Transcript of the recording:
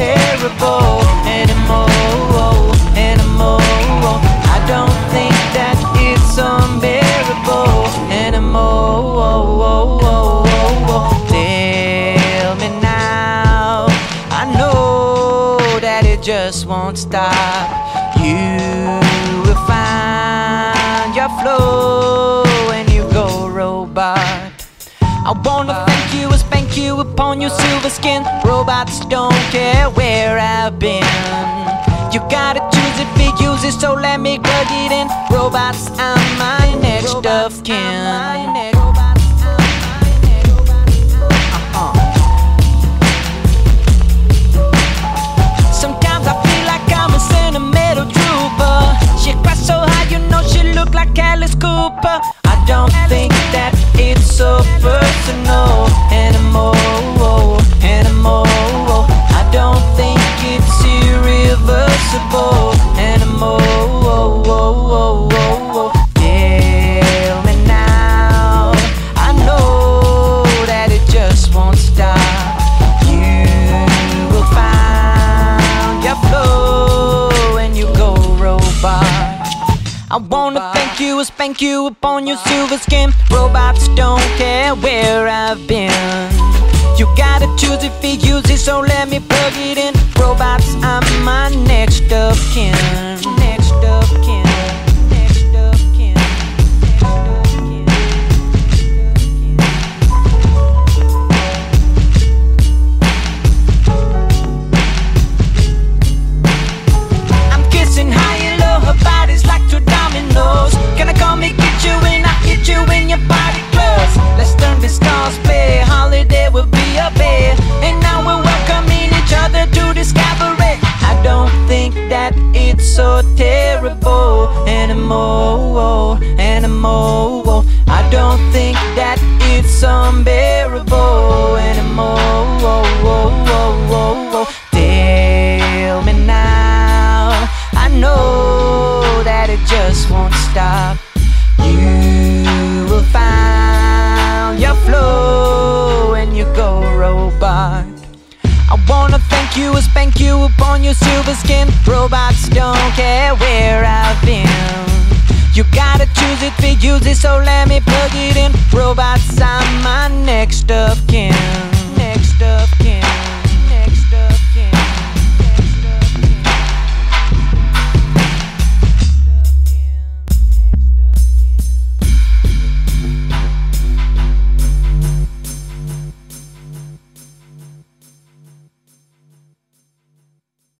terrible anymore, anymore. I don't think that it's unbearable anymore. Tell me now, I know that it just won't stop. You will find your flow when you go robot. I wanna thank you and spank you upon your silver skin. Robots don't care where I've been. You gotta choose if you use it, so let me plug it in. Robots, I'm my next of kin. Uh-huh. Sometimes I feel like I'm a sentimental trooper. She cries so high, you know she look like Alice Cooper. I wanna thank you spank you upon your silver skin. Robots don't care where I've been. You gotta choose if you use it, so let me plug it in. Robots, I'm my next of kin. Next of kin. So terrible anymore, oh, anymore. Oh. I don't think that it's unbearable anymore. Oh, Tell me now, I know that it just won't stop. Thank you and spank you upon your silver skin. Robots don't care where I've been. You gotta choose it, we use it, so let me plug it in. Robots, I'm my next of kin.